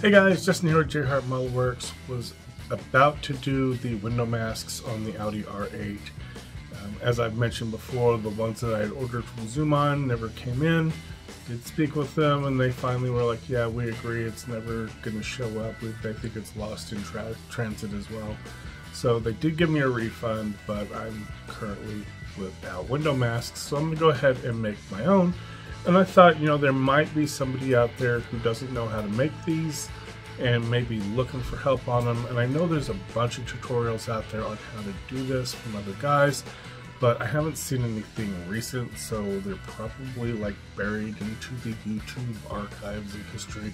Hey guys, Justin here with J Hart Works. Was about to do the window masks on the Audi R8. Um, as I've mentioned before, the ones that I had ordered from Zoom-On never came in. Did speak with them, and they finally were like, "Yeah, we agree. It's never going to show up. We, they think it's lost in tra transit as well." So they did give me a refund, but I'm currently without window masks, so I'm going to go ahead and make my own. And I thought, you know, there might be somebody out there who doesn't know how to make these and maybe looking for help on them. And I know there's a bunch of tutorials out there on how to do this from other guys, but I haven't seen anything recent, so they're probably like buried into the YouTube archives of history.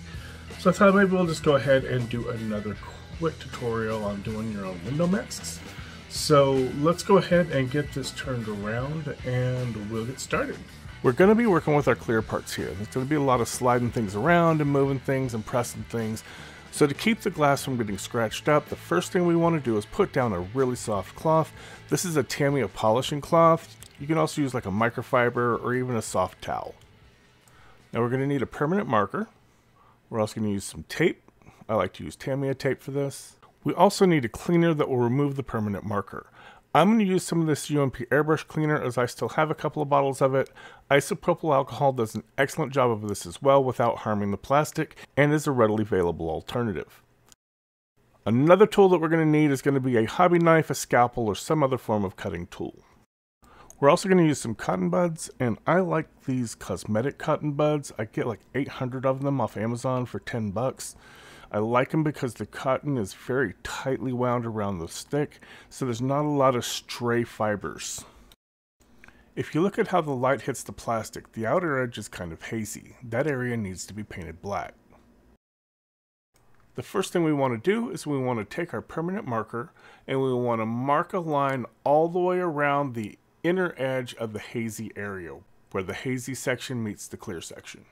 So I thought maybe we'll just go ahead and do another quick tutorial on doing your own window masks. So let's go ahead and get this turned around and we'll get started. We're going to be working with our clear parts here. There's going to be a lot of sliding things around and moving things and pressing things. So to keep the glass from getting scratched up, the first thing we want to do is put down a really soft cloth. This is a Tamiya polishing cloth. You can also use like a microfiber or even a soft towel. Now we're going to need a permanent marker. We're also going to use some tape. I like to use Tamiya tape for this. We also need a cleaner that will remove the permanent marker. I'm going to use some of this UMP airbrush cleaner as I still have a couple of bottles of it. Isopropyl alcohol does an excellent job of this as well without harming the plastic and is a readily available alternative. Another tool that we're going to need is going to be a hobby knife, a scalpel, or some other form of cutting tool. We're also going to use some cotton buds, and I like these cosmetic cotton buds. I get like 800 of them off Amazon for 10 bucks. I like them because the cotton is very tightly wound around the stick, so there's not a lot of stray fibers. If you look at how the light hits the plastic, the outer edge is kind of hazy. That area needs to be painted black. The first thing we want to do is we want to take our permanent marker and we want to mark a line all the way around the inner edge of the hazy area, where the hazy section meets the clear section.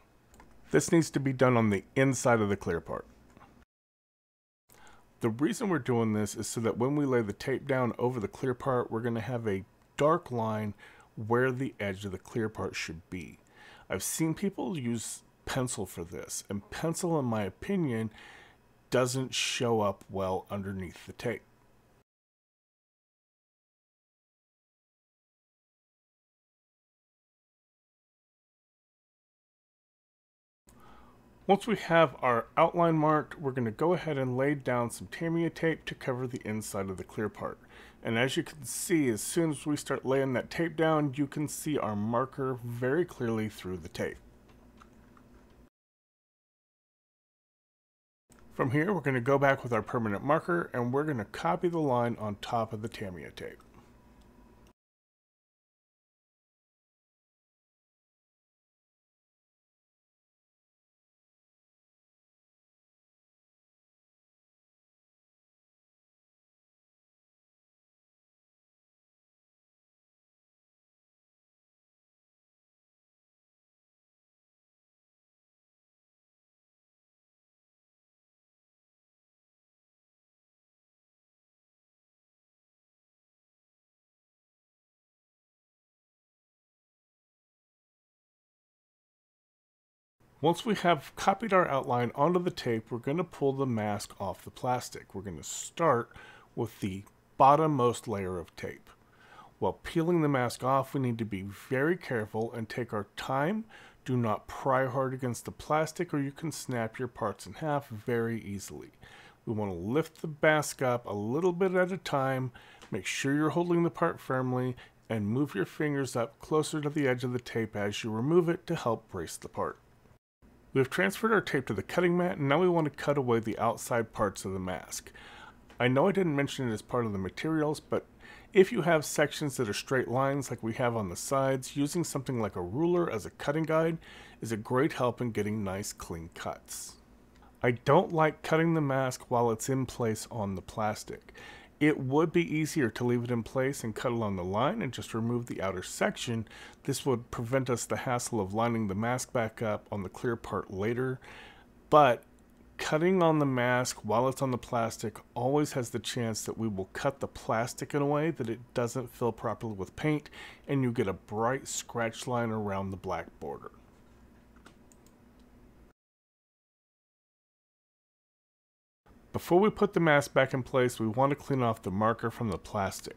This needs to be done on the inside of the clear part. The reason we're doing this is so that when we lay the tape down over the clear part, we're going to have a dark line where the edge of the clear part should be. I've seen people use pencil for this, and pencil, in my opinion, doesn't show up well underneath the tape. Once we have our outline marked, we're going to go ahead and lay down some Tamiya tape to cover the inside of the clear part. And as you can see, as soon as we start laying that tape down, you can see our marker very clearly through the tape. From here, we're going to go back with our permanent marker and we're going to copy the line on top of the Tamiya tape. Once we have copied our outline onto the tape, we're going to pull the mask off the plastic. We're going to start with the bottommost layer of tape. While peeling the mask off, we need to be very careful and take our time. Do not pry hard against the plastic or you can snap your parts in half very easily. We want to lift the mask up a little bit at a time. Make sure you're holding the part firmly and move your fingers up closer to the edge of the tape as you remove it to help brace the part. We have transferred our tape to the cutting mat and now we want to cut away the outside parts of the mask. I know I didn't mention it as part of the materials, but if you have sections that are straight lines like we have on the sides, using something like a ruler as a cutting guide is a great help in getting nice clean cuts. I don't like cutting the mask while it's in place on the plastic. It would be easier to leave it in place and cut along the line and just remove the outer section. This would prevent us the hassle of lining the mask back up on the clear part later. But cutting on the mask while it's on the plastic always has the chance that we will cut the plastic in a way that it doesn't fill properly with paint and you get a bright scratch line around the black border. Before we put the mask back in place, we want to clean off the marker from the plastic.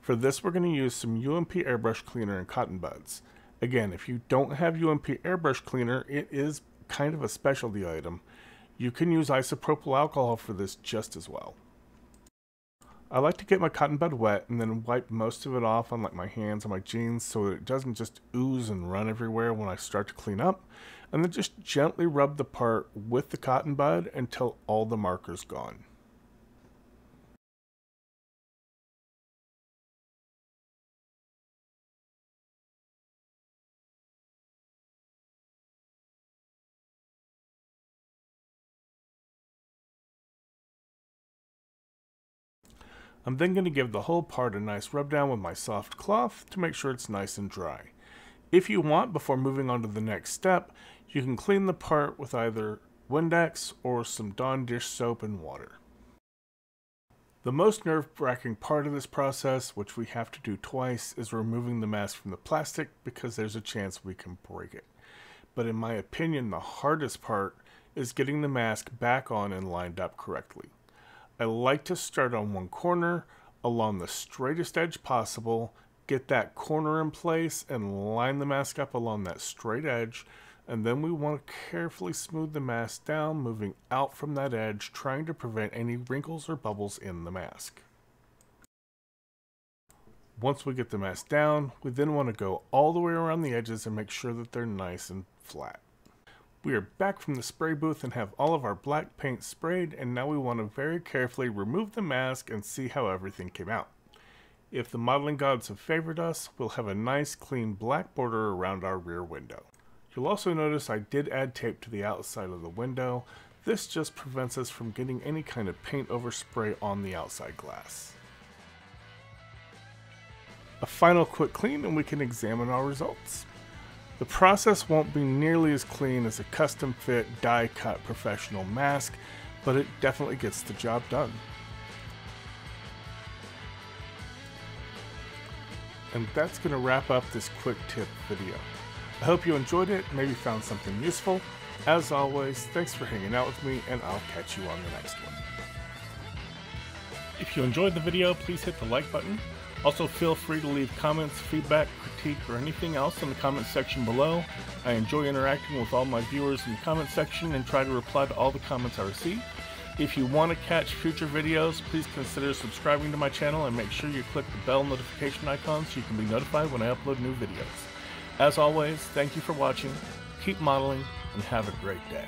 For this, we're going to use some UMP airbrush cleaner and cotton buds. Again, if you don't have UMP airbrush cleaner, it is kind of a specialty item. You can use isopropyl alcohol for this just as well. I like to get my cotton bud wet and then wipe most of it off on like my hands and my jeans so that it doesn't just ooze and run everywhere when I start to clean up. And then just gently rub the part with the cotton bud until all the marker's gone. I'm then going to give the whole part a nice rub down with my soft cloth to make sure it's nice and dry. If you want, before moving on to the next step, you can clean the part with either Windex or some Dawn dish soap and water. The most nerve-wracking part of this process, which we have to do twice, is removing the mask from the plastic because there's a chance we can break it. But in my opinion, the hardest part is getting the mask back on and lined up correctly. I like to start on one corner along the straightest edge possible, get that corner in place and line the mask up along that straight edge, and then we want to carefully smooth the mask down, moving out from that edge, trying to prevent any wrinkles or bubbles in the mask. Once we get the mask down, we then want to go all the way around the edges and make sure that they're nice and flat. We are back from the spray booth and have all of our black paint sprayed and now we want to very carefully remove the mask and see how everything came out. If the modeling gods have favored us, we'll have a nice clean black border around our rear window. You'll also notice I did add tape to the outside of the window. This just prevents us from getting any kind of paint overspray on the outside glass. A final quick clean and we can examine our results. The process won't be nearly as clean as a custom fit, die cut professional mask, but it definitely gets the job done. And that's going to wrap up this quick tip video. I hope you enjoyed it, maybe found something useful. As always, thanks for hanging out with me, and I'll catch you on the next one. If you enjoyed the video, please hit the like button. Also, feel free to leave comments, feedback, critique, or anything else in the comment section below. I enjoy interacting with all my viewers in the comment section and try to reply to all the comments I receive. If you want to catch future videos, please consider subscribing to my channel and make sure you click the bell notification icon so you can be notified when I upload new videos. As always, thank you for watching, keep modeling, and have a great day.